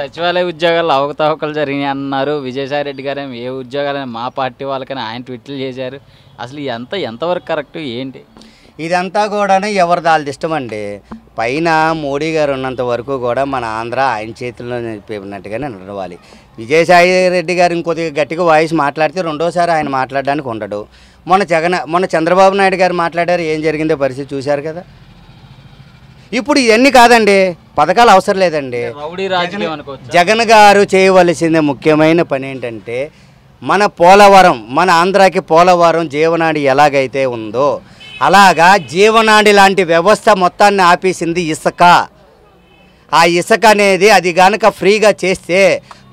సచివాలయ ఉద్యోగాల్లో అవకతవకలు జరిగినాయి అన్నారు. విజయసాయి రెడ్డి గారు ఏ ఉద్యోగాలని మా పార్టీ వాళ్ళకని ఆయన ట్వీట్లు చేశారు. అసలు ఎంత ఎంతవరకు కరెక్ట్ ఏంటి? ఇదంతా కూడా ఎవరి దాని ఇష్టం అండి పైన మోడీ గారు ఉన్నంత వరకు కూడా మన ఆంధ్ర ఆయన చేతుల్లో చెప్పినట్టుగానే నడవాలి. విజయసాయి రెడ్డి గారు ఇంకొద్దిగా గట్టిగా వాయిస్ మాట్లాడితే రెండోసారి ఆయన మాట్లాడడానికి ఉండడు. మొన్న జగన్ మొన్న చంద్రబాబు నాయుడు గారు మాట్లాడారు ఏం జరిగిందో పరిస్థితి చూశారు కదా? ఇప్పుడు ఇవన్నీ కాదండి పథకాలు అవసరం లేదండి. జగన్ గారు చేయవలసిన ముఖ్యమైన పని ఏంటంటే మన పోలవరం మన ఆంధ్రాకి పోలవరం జీవనాడి ఎలాగైతే ఉందో అలాగా జీవనాడి లాంటి వ్యవస్థ మొత్తాన్ని ఆపేసింది ఇసుక. ఆ ఇసుక అనేది అది గనక ఫ్రీగా చేస్తే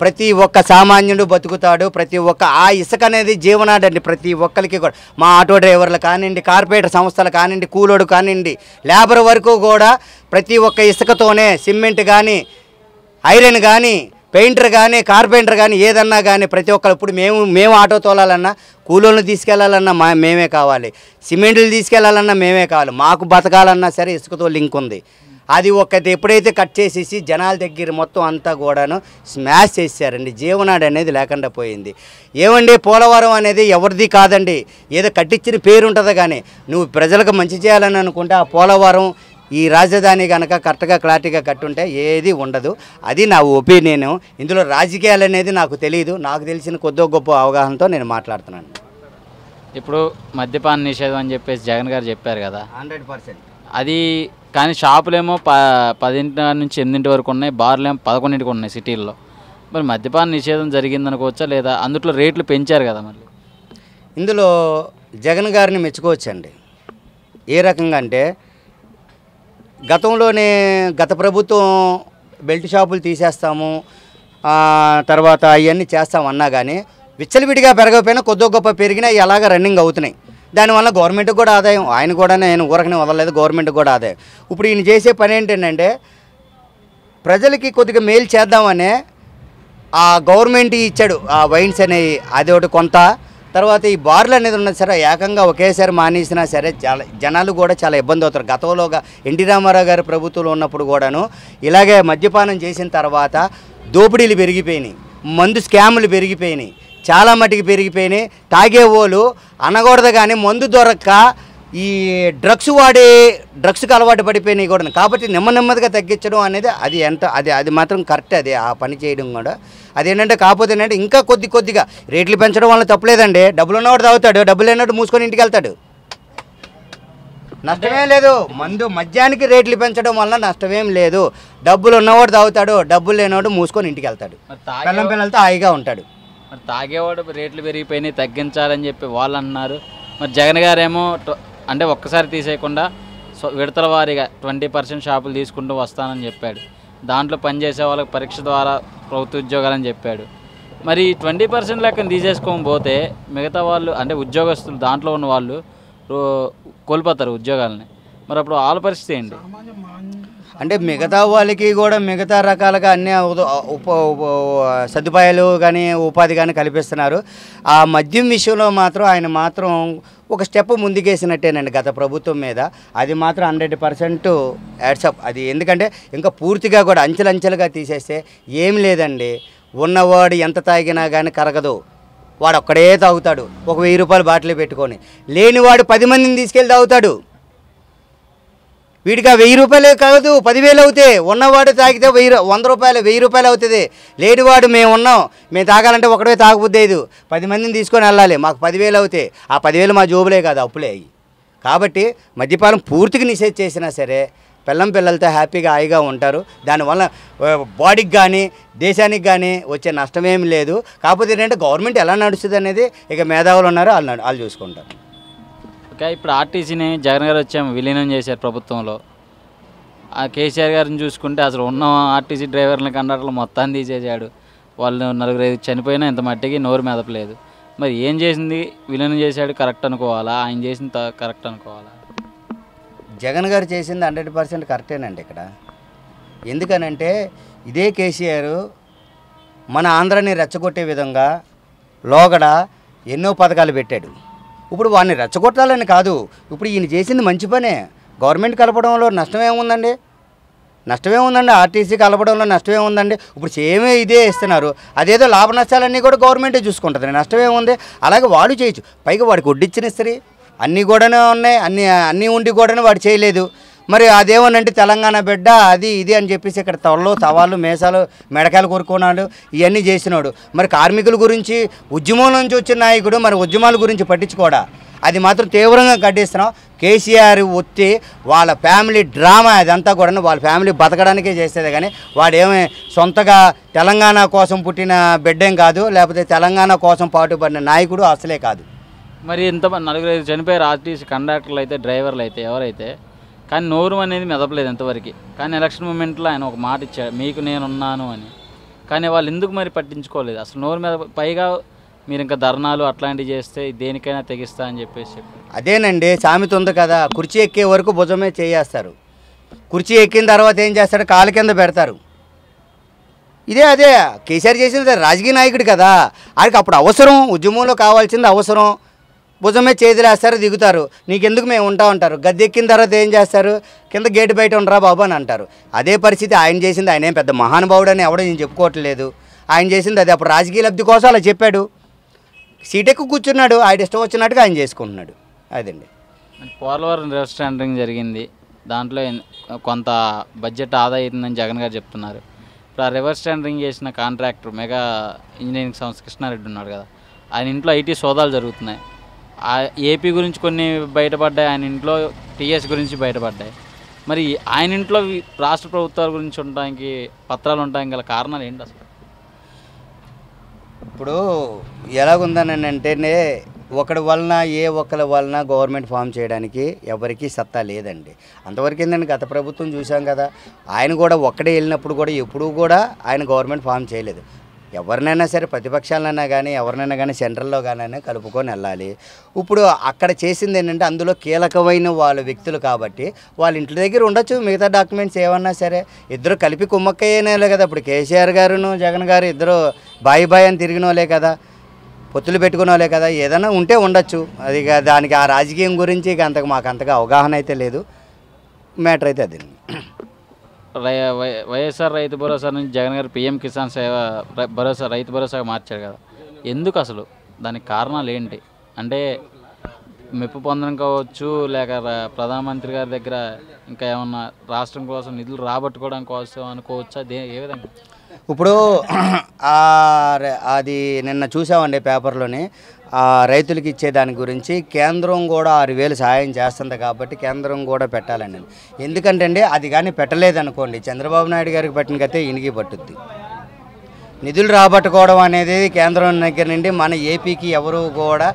ప్రతి ఒక్క సామాన్యుడు బతుకుతాడు ప్రతి ఒక్క ఆ ఇసుక అనేది జీవనాడండి. ప్రతి ఒక్కరికి కూడా మా ఆటో డ్రైవర్లు కానివ్వండి కార్పొరేటర్ సంస్థలు కానివ్వండి కూలోడు కానివ్వండి లేబర్ వరకు కూడా ప్రతి ఒక్క ఇసుకతోనే సిమెంట్ కానీ ఐరన్ కానీ పెయింటర్ కానీ కార్పెంటర్ కానీ ఏదన్నా కానీ ప్రతి ఒక్కరు ఇప్పుడు మేము మేము ఆటో తోలాలన్నా కూలోళ్ళని తీసుకెళ్ళాలన్నా మా మేమే కావాలి. సిమెంట్లు తీసుకెళ్ళాలన్నా మేమే కావాలి. మాకు బతకాలన్నా సరే ఇసుకతో లింక్ ఉంది. అది ఒక్కటి ఎప్పుడైతే కట్ చేసేసి జనాల దగ్గర మొత్తం అంతా కూడాను స్మాష్ చేశారండి. జీవనాడు అనేది లేకుండా పోయింది. ఏమండి పోలవరం అనేది ఎవరిది కాదండి. ఏదో కట్టించిన పేరు ఉంటుంది కానీ నువ్వు ప్రజలకు మంచి చేయాలని అనుకుంటే ఆ పోలవరం ఈ రాజధాని కనుక కరెక్ట్గా క్లారిటీగా కట్టుంటే ఏది ఉండదు. అది నా ఒపీనియన్. ఇందులో రాజకీయాలు అనేది నాకు తెలియదు నాకు తెలిసిన కొద్దో గొప్ప అవగాహనతో నేను మాట్లాడుతున్నాను. ఇప్పుడు మద్యపాన నిషేధం అని చెప్పేసి జగన్ గారు చెప్పారు కదా. Hundred percent. అది కానీ షాపులేమో ప పదింటి నుంచి ఎనిమిదింటి వరకు ఉన్నాయి బార్లేమో పదకొండింటికి ఉన్నాయి సిటీల్లో. మరి మద్యపాన నిషేధం జరిగింది అనుకోవచ్చా లేదా? అందుట్లో రేట్లు పెంచారు కదా మళ్ళీ ఇందులో జగన్ గారిని మెచ్చుకోవచ్చండి. ఏ రకంగా అంటే గతంలోనే గత ప్రభుత్వం బెల్ట్ షాపులు తీసేస్తాము తర్వాత అవన్నీ చేస్తామన్నా కానీ విచ్చలవిడిగా పెరగకపోయినా కొద్దో గొప్ప పెరిగినా ఎలాగ రన్నింగ్ అవుతున్నాయి. దానివల్ల గవర్నమెంట్కి కూడా ఆదాయం ఆయన కూడా నేను ఊరకనే వదలలేదు గవర్నమెంట్కి కూడా ఆదాయం. ఇప్పుడు ఈయన చేసే పని ఏంటంటే ప్రజలకి కొద్దిగా మేలు చేద్దామనే ఆ గవర్నమెంట్ ఇచ్చాడు ఆ వైన్స్ అనేవి అది ఒకటి కొంత. తర్వాత ఈ బార్లు అనేది ఉన్నది సరే ఏకంగా ఒకేసారి మానేసినా సరే చాలా జనాలు కూడా చాలా ఇబ్బంది అవుతారు. గతంలోగా ఎన్టీ రామారావు గారి ప్రభుత్వంలో ఉన్నప్పుడు కూడాను ఇలాగే మద్యపానం చేసిన తర్వాత దోపిడీలు పెరిగిపోయినాయి మందు స్కాములు పెరిగిపోయినాయి. చాలా మటుకు పెరిగిపోయినాయి. తాగేవాళ్ళు అనకూడదు కానీ మందు దొరక్క ఈ డ్రగ్స్ వాడి డ్రగ్స్కి అలవాటు పడిపోయినాయి కూడా. కాబట్టి నెమ్మ నెమ్మదిగా తగ్గించడం అనేది అది ఎంత అది అది మాత్రం కరెక్ట్ అది ఆ పని చేయడం కూడా. అదేంటంటే కాకపోతే ఏంటంటే ఇంకా కొద్ది కొద్దిగా రేట్లు పెంచడం వల్ల తప్పలేదండి. డబ్బులు ఉన్నవాడు తాగుతాడు డబ్బులు లేనట్టు మూసుకొని ఇంటికి వెళ్తాడు. నష్టమేం లేదు. మందు మద్యానికి రేట్లు పెంచడం వల్ల నష్టమేం లేదు. డబ్బులు ఉన్నవాడు తాగుతాడు డబ్బులు లేనివాడు మూసుకొని ఇంటికి వెళ్తాడు. పిల్లం పిల్లలతో హాయిగా ఉంటాడు. మరి తాగేవాడు రేట్లు పెరిగిపోయినాయి తగ్గించాలని చెప్పి వాళ్ళు అన్నారు మరి జగన్ గారేమో అంటే ఒక్కసారి తీసేయకుండా సో విడతల వారీగా ట్వంటీ పర్సెంట్ షాపులు తీసుకుంటూ వస్తానని చెప్పాడు. దాంట్లో పనిచేసే వాళ్ళకి పరీక్ష ద్వారా ప్రభుత్వ ఉద్యోగాలని చెప్పాడు. మరి ట్వంటీ పర్సెంట్ లెక్కన తీసేసుకోని పోతే మిగతా వాళ్ళు అంటే ఉద్యోగస్తులు దాంట్లో ఉన్న వాళ్ళు కోల్పోతారు ఉద్యోగాలని. మరి అప్పుడు వాళ్ళ పరిస్థితి ఏంటి? అంటే మిగతా వాళ్ళకి కూడా మిగతా రకాలుగా అన్ని ఉప ఉప- సదుపాయాలు కానీ ఉపాధి కానీ కల్పిస్తున్నారు. ఆ మద్యం విషయంలో మాత్రం ఆయన మాత్రం ఒక స్టెప్ ముందుకేసినట్టేనండి గత ప్రభుత్వం మీద. అది మాత్రం హండ్రెడ్ పర్సెంట్ యాడ్సప్ అది ఎందుకంటే ఇంకా పూర్తిగా కూడా అంచెలంచెలుగా తీసేస్తే ఏం లేదండి. ఉన్నవాడు ఎంత తాగినా కానీ కరగదు. వాడు ఒక్కడే తాగుతాడు. ఒక వెయ్యి రూపాయలు బాటిల్ పెట్టుకొని. లేనివాడు పది మందిని తీసుకెళ్ళి తాగుతాడు. వీడికి ఆ వెయ్యి రూపాయలే కాదు పదివేలు అవుతాయి ఉన్నవాడు తాగితే వెయ్యి వంద రూపాయలు వెయ్యి రూపాయలు అవుతుంది. లేనివాడు మేము ఉన్నాం మేము తాగాలంటే ఒకటే తాగబుద్దేదు పది మందిని తీసుకొని వెళ్ళాలి మాకు పదివేలు అవుతాయి ఆ పదివేలు మా జోబులే కాదు అప్పులే అయ్యి. కాబట్టి మద్యపానం పూర్తిగా నిషేధ చేసినా సరే పిల్లం పిల్లలతో హ్యాపీగా హాయిగా ఉంటారు. దానివల్ల బాడీకి కానీ దేశానికి కానీ వచ్చే నష్టమేమి లేదు. కాకపోతే ఏంటంటే గవర్నమెంట్ ఎలా నడుస్తుంది అనేది ఇక మేధావులు ఉన్నారో వాళ్ళు నడు- వాళ్ళు చూసుకుంటారు. ఇంకా ఇప్పుడు ఆర్టీసీని జగన్ గారు వచ్చాము విలీనం చేశారు ప్రభుత్వంలో. ఆ కేసీఆర్ గారిని చూసుకుంటే అసలు ఉన్న ఆర్టీసీ డ్రైవర్లని కండక్టర్లు మొత్తాన్ని తీసేసాడు వాళ్ళు నలుగురు ఐదు చనిపోయినా ఇంత మట్టికి నోరు మెదపలేదు. మరి ఏం చేసింది? విలీనం చేశాడు కరెక్ట్ అనుకోవాలా? ఆయన చేసింది కరెక్ట్ అనుకోవాలా? జగన్ గారు చేసింది హండ్రెడ్ పర్సెంట్ కరెక్టేనండి ఇక్కడ. ఎందుకనంటే ఇదే కేసీఆర్ మన ఆంధ్రాని రెచ్చగొట్టే విధంగా లోగడ ఎన్నో పథకాలు పెట్టాడు. ఇప్పుడు వాడిని రెచ్చగొట్టాలని కాదు. ఇప్పుడు ఈయన చేసింది మంచి పనే. గవర్నమెంట్ కలపడంలో నష్టమేముందండి నష్టమేముందండి నష్టమే ఉందండి. ఆర్టీసీ కలపడంలో నష్టమే ఉందండి. ఇప్పుడు సేమే ఇదే ఇస్తున్నారు. అదేదో లాభ నష్టాలన్నీ కూడా గవర్నమెంటే చూసుకుంటుంది. నష్టమే ఉంది. అలాగే వాడు చేయొచ్చు. పైగా వాడికి వడ్డిచ్చిన ఇస్తారు అన్నీ కూడానే ఉన్నాయి. అన్నీ అన్నీ ఉండి కూడానే వాడు చేయలేదు. మరి అదేమోనంటే తెలంగాణ బిడ్డ అది ఇది అని చెప్పేసి ఇక్కడ తొడలు తవాళ్ళు మేసాలు మెడకాయలు కొరుకున్నాడు ఇవన్నీ చేసినాడు. మరి కార్మికుల గురించి ఉద్యమం నుంచి వచ్చిన నాయకుడు మరి ఉద్యమాల గురించి పట్టించుకోడా? అది మాత్రం తీవ్రంగా ఖండిస్తున్నాం కేసీఆర్ ఒత్తి వాళ్ళ ఫ్యామిలీ డ్రామా అదంతా కూడా వాళ్ళ ఫ్యామిలీ బతకడానికే చేసేది కానీ వాడేమి సొంతగా తెలంగాణ కోసం పుట్టిన బిడ్డేం కాదు లేకపోతే తెలంగాణ కోసం పాటుపడిన నాయకుడు అసలే కాదు. మరి ఇంత నలుగురు చనిపోయారు ఆర్టీసీ కండక్టర్లు అయితే డ్రైవర్లు అయితే ఎవరైతే కానీ నోరు అనేది మెదపలేదు ఎంతవరకు. కానీ ఎలక్షన్ మూమెంట్లో ఆయన ఒక మాట ఇచ్చాడు మీకు నేనున్నాను అని. కానీ వాళ్ళు ఎందుకు మరి పట్టించుకోలేదు? అసలు నోరు మీద పైగా మీరు ఇంకా ధర్నాలు అట్లాంటివి చేస్తే దేనికైనా తెగిస్తా అని చెప్పేసి అదేనండి సామెత ఉంది కదా కుర్చీ ఎక్కే వరకు భుజమే చేయేస్తారు. కుర్చీ ఎక్కిన తర్వాత ఏం చేస్తాడు కాలు కింద పెడతారు. ఇదే అదే కేసీఆర్ చేసిన రాజకీయ నాయకుడు కదా ఆయనకి అప్పుడు అవసరం ఉద్యమంలో కావాల్సింది అవసరం. భుజమే చేతిలేస్తారు దిగుతారు. నీకెందుకు మేము ఉంటా ఉంటారు గద్దె ఎక్కిన తర్వాత ఏం చేస్తారు? కింద గేటు బయట ఉండరా బాబు అని అంటారు. అదే పరిస్థితి ఆయన చేసింది. ఆయన ఏం పెద్ద మహానుభావుడు అని ఎవడో నేను చెప్పుకోవట్లేదు. ఆయన చేసింది అది. అప్పుడు రాజకీయ లబ్ధి కోసం అలా చెప్పాడు. సీట్ ఎక్కువ కూర్చున్నాడు. ఆయన ఇష్టం వచ్చినట్టుగా ఆయన చేసుకుంటున్నాడు. అదండి. పోలవరం రెస్టారెంటింగ్ జరిగింది. దాంట్లో కొంత బడ్జెట్ ఆదా అవుతుందని జగన్ గారు చెప్తున్నారు. ఇప్పుడు ఆ రివర్స్ టెండరింగ్ చేసిన కాంట్రాక్టర్ మెగా ఇంజనీరింగ్ సంస్థ కృష్ణారెడ్డి ఉన్నాడు కదా. ఆయన ఇంట్లో ఐటీ సోదాలు జరుగుతున్నాయి. ఏపీ గురించి కొన్ని బయటపడ్డాయి ఆయన ఇంట్లో టీఎస్ గురించి బయటపడ్డాయి. మరి ఆయన ఇంట్లో రాష్ట్ర ప్రభుత్వాల గురించి ఉండడానికి పత్రాలు ఉండడానికి గల కారణాలు ఏంటి అసలు? ఇప్పుడు ఎలాగుందని అంటేనే ఒకడి వలన ఏ ఒక్కరి వలన గవర్నమెంట్ ఫామ్ చేయడానికి ఎవరికీ సత్తా లేదండి. అంతవరకు ఏంటంటే గత ప్రభుత్వం చూసాం కదా ఆయన కూడా ఒక్కడే వెళ్ళినప్పుడు కూడా ఎప్పుడూ కూడా ఆయన గవర్నమెంట్ ఫామ్ చేయలేదు. ఎవరినైనా సరే ప్రతిపక్షాలైనా కానీ ఎవరినైనా కానీ సెంట్రల్లో కానీ కలుపుకొని వెళ్ళాలి. ఇప్పుడు అక్కడ చేసింది ఏంటంటే అందులో కీలకమైన వాళ్ళ వ్యక్తులు కాబట్టి వాళ్ళ ఇంటి దగ్గర ఉండొచ్చు. మిగతా డాక్యుమెంట్స్ ఏమన్నా సరే ఇద్దరు కలిపి కుమ్మక్కయ్యేనే కదా. ఇప్పుడు కేసీఆర్ గారును జగన్ గారు ఇద్దరు బాయి బాయి అని తిరిగిన వాళ్ళే కదా. పొత్తులు పెట్టుకున్నవాళ్ళే కదా. ఏదైనా ఉంటే ఉండొచ్చు. అది దానికి ఆ రాజకీయం గురించి ఇక అంతకు మాకు అంతగా అవగాహన అయితే లేదు. మ్యాటర్ అయితే అది. వైఎస్ఆర్ రైతు భరోసా నుంచి జగన్ గారు పిఎం కిసాన్ సేవ రై- భరోసా రైతు భరోసాగా మార్చారు కదా. ఎందుకు అసలు? దానికి కారణాలు ఏంటి? అంటే మెప్పు పొందడం కావచ్చు లేక ప్రధానమంత్రి గారి దగ్గర ఇంకా ఏమన్నా రాష్ట్రం కోసం నిధులు రాబట్టుకోవడం కోసం అనుకోవచ్చా? దే ఏ విధంగా? ఇప్పుడు అది నిన్న చూసామండి పేపర్లోని. రైతులకు ఇచ్చే దాని గురించి కేంద్రం కూడా ఆరు వేలు సహాయం చేస్తుంది కాబట్టి కేంద్రం కూడా పెట్టాలండి. ఎందుకంటే అండి అది కానీ పెట్టలేదనుకోండి చంద్రబాబు నాయుడు గారికి పట్టిన కతే ఇనికి పట్టుద్ది. నిధులు రాబట్టుకోవడం అనేది కేంద్రం దగ్గర నుండి మన ఏపీకి ఎవరు కూడా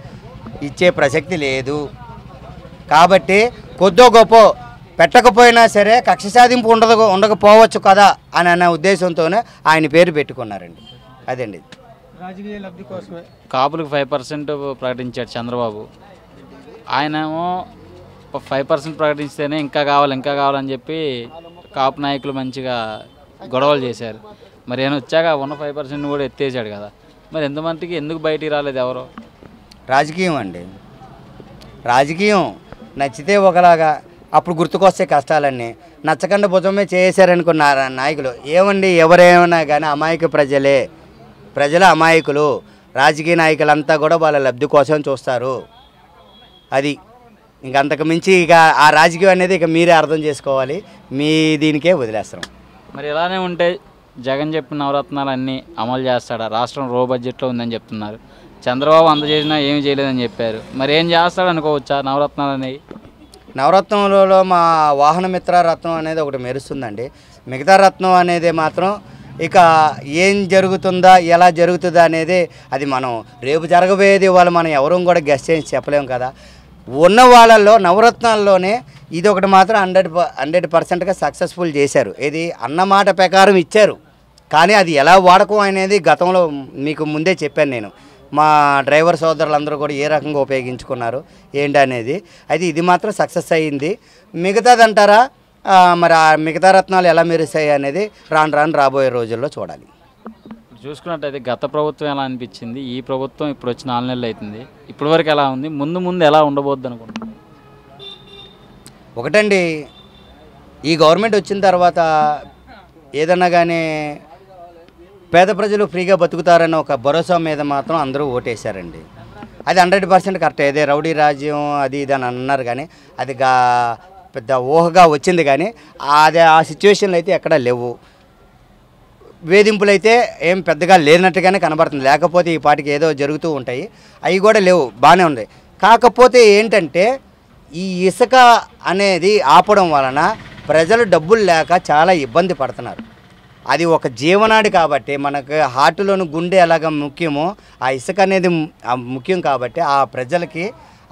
ఇచ్చే ప్రసక్తి లేదు. కాబట్టి కొద్దో గొప్ప పెట్టకపోయినా సరే కక్ష సాధింపు ఉండదు ఉండకపోవచ్చు కదా అని అన్న ఉద్దేశంతోనే ఆయన పేరు పెట్టుకున్నారండి. అదండి. రాజకీయ లబ్ధి కోసమే. కాపులకు ఫైవ్ పర్సెంట్ ప్రకటించాడు చంద్రబాబు. ఆయనేమో ఫైవ్ పర్సెంట్ ప్రకటిస్తేనే ఇంకా కావాలి ఇంకా కావాలని చెప్పి కాపు నాయకులు మంచిగా గొడవలు చేశారు. మరి ఆయన వచ్చాక ఉన్న ఫైవ్ పర్సెంట్ కూడా ఎత్తేసాడు కదా. మరి ఎంతమందికి ఎందుకు బయటికి రాలేదు ఎవరు? రాజకీయం అండి. రాజకీయం నచ్చితే ఒకలాగా అప్పుడు గుర్తుకొస్తే కష్టాలన్నీ. నచ్చకుండా భుజమే చేశారనుకున్న నాయకులు. ఏమండి ఎవరేమన్నా కానీ అమాయక ప్రజలే. ప్రజల అమాయకులు రాజకీయ నాయకులంతా కూడా వాళ్ళ లబ్ధి కోసం చూస్తారు. అది ఇంక అంతకు మించి ఇక ఆ రాజకీయం అనేది ఇక మీరే అర్థం చేసుకోవాలి. మీ దీనికే వదిలేస్తాం మరి ఇలానే ఉంటే జగన్ చెప్పిన నవరత్నాలు అన్నీ అమలు చేస్తాడా? రాష్ట్రం రో బడ్జెట్లో ఉందని చెప్తున్నారు. చంద్రబాబు అందజేసినా ఏమి చేయలేదని చెప్పారు. మరి ఏం చేస్తాడు అనుకోవచ్చా నవరత్నాలు అనేవి? నవరత్నంలో మా వాహన మిత్ర రత్నం అనేది ఒకటి మెరుస్తుందండి. మిగతా రత్నం అనేది మాత్రం ఇక ఏం జరుగుతుందా ఎలా జరుగుతుందా అనేది అది మనం రేపు జరగబోయేది వాళ్ళు మనం ఎవరూ కూడా గెస్ట్ చేసి చెప్పలేము కదా. ఉన్న వాళ్ళల్లో నవరత్నాల్లోనే ఇది ఒకటి మాత్రం హండ్రెడ్ హండ్రెడ్ పర్సెంట్గా సక్సెస్ఫుల్ చేశారు. ఇది అన్నమాట ప్రకారం ఇచ్చారు. కానీ అది ఎలా వాడకం అనేది గతంలో మీకు ముందే చెప్పాను నేను. మా డ్రైవర్ సోదరులందరూ కూడా ఏ రకంగా ఉపయోగించుకున్నారు ఏంటి అనేది అయితే ఇది మాత్రం సక్సెస్ అయ్యింది మిగతాదంటారా? మరి ఆ మిగతా రత్నాలు ఎలా మెరుస్తాయి అనేది రాను రాను రాబోయే రోజుల్లో చూడాలి. చూసుకున్నట్టయితే గత ప్రభుత్వం ఎలా అనిపించింది? ఈ ప్రభుత్వం ఇప్పుడు వచ్చి నాలుగు నెలలు అవుతుంది. ఇప్పటి వరకు ఎలా ఉంది? ముందు ముందు ఎలా ఉండబోద్ది అనుకుంటున్నాను ఒకటండి ఈ గవర్నమెంట్ వచ్చిన తర్వాత ఏదన్నా కానీ పేద ప్రజలు ఫ్రీగా బతుకుతారన్న ఒక భరోసా మీద మాత్రం అందరూ ఓటేశారండి. అది హండ్రెడ్ పర్సెంట్ కరెక్ట్. అదే రౌడీ రాజ్యం అది ఇది అని అన్నారు కానీ అది గా పెద్ద ఊహగా వచ్చింది కానీ అది ఆ సిచ్యువేషన్లు అయితే ఎక్కడా లేవు. వేధింపులు అయితే ఏం పెద్దగా లేనట్టుగానే కనబడుతుంది. లేకపోతే ఈ పాటికి ఏదో జరుగుతూ ఉంటాయి. అవి కూడా లేవు. బాగానే ఉంది. కాకపోతే ఏంటంటే ఈ ఇసుక అనేది ఆపడం వలన ప్రజలు డబ్బులు లేక చాలా ఇబ్బంది పడుతున్నారు. అది ఒక జీవనాడి కాబట్టి మనకు హార్ట్లోని గుండె ఎలాగ ముఖ్యమో ఆ ఇసుక అనేది ముఖ్యం కాబట్టి ఆ ప్రజలకి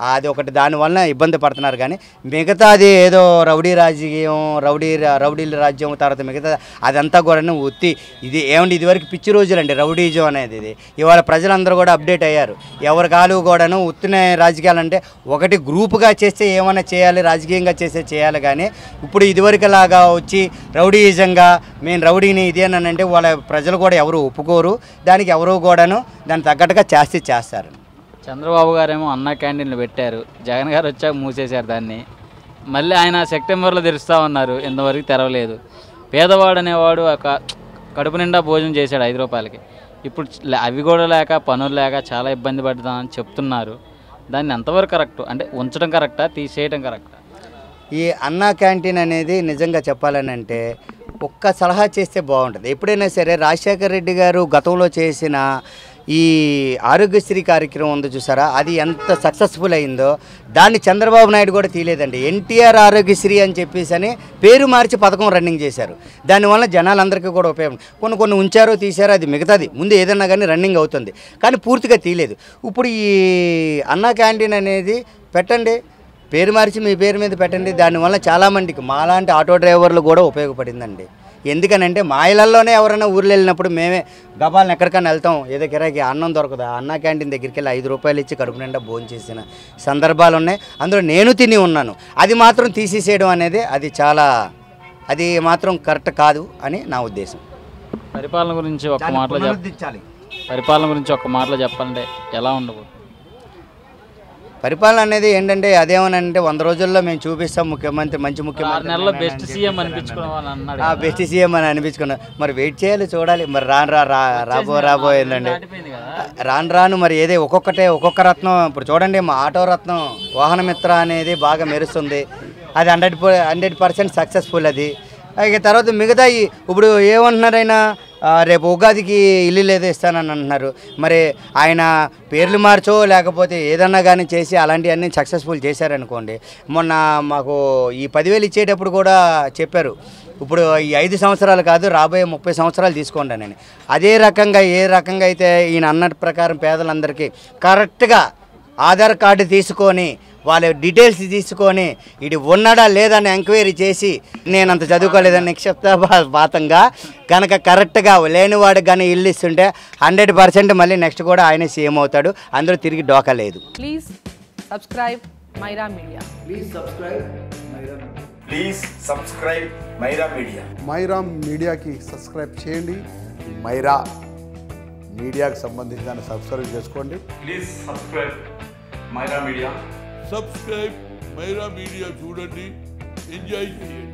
అది ఒకటి దానివల్ల ఇబ్బంది పడుతున్నారు. కానీ మిగతాది ఏదో రౌడీ రాజకీయం రౌడీ రౌడీల రాజ్యం తర్వాత మిగతా అదంతా కూడా ఉత్తి. ఇది ఏమండి ఇదివరకు పిచ్చి రోజులండి రౌడీజం అనేది ఇది. ఇవాళ ప్రజలందరూ కూడా అప్డేట్ అయ్యారు. ఎవరి కాలు కూడాను ఉత్తిన రాజకీయాలు అంటే ఒకటి గ్రూపుగా చేస్తే ఏమైనా చేయాలి రాజకీయంగా చేస్తే చేయాలి. కానీ ఇప్పుడు ఇదివరకులాగా వచ్చి రౌడీజంగా మేము రౌడీని ఇది అని అంటే వాళ్ళ ప్రజలు కూడా ఎవరు ఒప్పుకోరు. దానికి ఎవరు కూడాను దానికి తగ్గట్టుగా చేస్తే చేస్తారు. చంద్రబాబు గారేమో అన్న క్యాంటీన్లు పెట్టారు. జగన్ గారు వచ్చాక మూసేశారు దాన్ని. మళ్ళీ ఆయన సెప్టెంబర్లో తెరుస్తా ఉన్నారు. ఇంతవరకు తెరవలేదు. పేదవాడు అనేవాడు ఒక కడుపు నిండా భోజనం చేశాడు ఐదు రూపాయలకి. ఇప్పుడు అవి కూడా లేక పనులు లేక చాలా ఇబ్బంది పడుతుందని చెప్తున్నారు. దాన్ని ఎంతవరకు కరెక్ట్? అంటే ఉంచడం కరెక్టా? తీసేయడం కరెక్టా? ఈ అన్నా క్యాంటీన్ అనేది నిజంగా చెప్పాలని అంటే ఒక్క సలహా చేస్తే బాగుంటుంది. ఎప్పుడైనా సరే రాజశేఖర రెడ్డి గారు గతంలో చేసిన ఈ ఆరోగ్యశ్రీ కార్యక్రమం ఉంది చూసారా? అది ఎంత సక్సెస్ఫుల్ అయిందో. దాన్ని చంద్రబాబు నాయుడు కూడా తీయలేదండి. ఎన్టీఆర్ ఆరోగ్యశ్రీ అని చెప్పేసి అని పేరు మార్చి పథకం రన్నింగ్ చేశారు. దానివల్ల జనాలందరికీ కూడా ఉపయోగం. కొన్ని కొన్ని ఉంచారో తీశారో అది మిగతాది. ముందు ఏదన్నా కానీ రన్నింగ్ అవుతుంది. కానీ పూర్తిగా తీయలేదు. ఇప్పుడు ఈ అన్నా క్యాంటీన్ అనేది పెట్టండి. పేరు మార్చి మీ పేరు మీద పెట్టండి. దానివల్ల చాలామందికి మాలాంటి ఆటో డ్రైవర్లు కూడా ఉపయోగపడిందండి. ఎందుకనంటే మా ఇళ్ళల్లోనే ఎవరైనా ఊర్లో వెళ్ళినప్పుడు మేమే గబాలను ఎక్కడికైనా వెళ్తాం. ఏదో కిరాకి అన్నం దొరకదు? అన్న క్యాంటీన్ దగ్గరికి వెళ్ళి ఐదు రూపాయలు ఇచ్చి కడుపు నిండా భోజనం చేసిన సందర్భాలు ఉన్నాయి. అందులో నేను తిని ఉన్నాను. అది మాత్రం తీసేసేయడం అనేది అది చాలా అది మాత్రం కరెక్ట్ కాదు అని నా ఉద్దేశం. పరిపాలన గురించి ఒక్క దాన్ని మాటలో. పరిపాలన గురించి ఒక్క మాటలో చెప్పాలంటే ఎలా ఉండవు పరిపాలన అనేది ఏంటంటే అదేమనంటే వంద రోజుల్లో మేము చూపిస్తాం ముఖ్యమంత్రి మంచి ముఖ్యమంత్రి బెస్ట్ సీఎం. బెస్ట్ సీఎం అని అనిపించుకున్నా. మరి వెయిట్ చేయాలి చూడాలి. మరి రాను రా రాబో రాబోయేందండి రాను రాను మరి ఏదే ఒక్కొక్కటే ఒక్కొక్క రత్నం. ఇప్పుడు చూడండి మా ఆటో రత్నం వాహనమిత్ర అనేది బాగా మెరుస్తుంది. అది హండ్రెడ్ హండ్రెడ్ పర్సెంట్ సక్సెస్ఫుల్ అది. ఇక తర్వాత మిగతా ఇప్పుడు ఏమంటున్నారైనా రేపు ఉగాదికి ఇల్లు లేదో ఇస్తానని అంటున్నారు. మరి ఆయన పేర్లు మార్చో లేకపోతే ఏదన్నా కానీ చేసి అలాంటివన్నీ సక్సెస్ఫుల్ చేశారనుకోండి మొన్న మాకు ఈ పదివేలు ఇచ్చేటప్పుడు కూడా చెప్పారు. ఇప్పుడు ఈ ఐదు సంవత్సరాలు కాదు రాబోయే ముప్పై సంవత్సరాలు తీసుకోండి నేను అదే రకంగా ఏ రకంగా అయితే ఈయన అన్నట్టు ప్రకారం పేదలందరికీ కరెక్ట్గా ఆధార్ కార్డు తీసుకొని వాళ్ళ డీటెయిల్స్ తీసుకొని ఇది ఉన్నాడా లేదని ఎంక్వైరీ చేసి నేను అంత చదువుకోలేదని నిక్షిప్తపాతంగా కనుక కరెక్ట్గా లేనివాడికి కానీ ఇల్లు ఇస్తుంటే హండ్రెడ్ పర్సెంట్ మళ్ళీ నెక్స్ట్ కూడా ఆయన సీఎం అవుతాడు. అందరూ తిరిగి డోకా లేదు. Please subscribe Myra Media. Please subscribe Myra Media Myra మీడియాకి సబ్స్క్రైబ్ చేయండి. మైరా మీడియాకు సంబంధించి దాన్ని సబ్స్క్రైబ్ చేసుకోండి. Please subscribe Myra Media subscribe Myra Media చూడండి. ఎంజాయ్ చేయండి.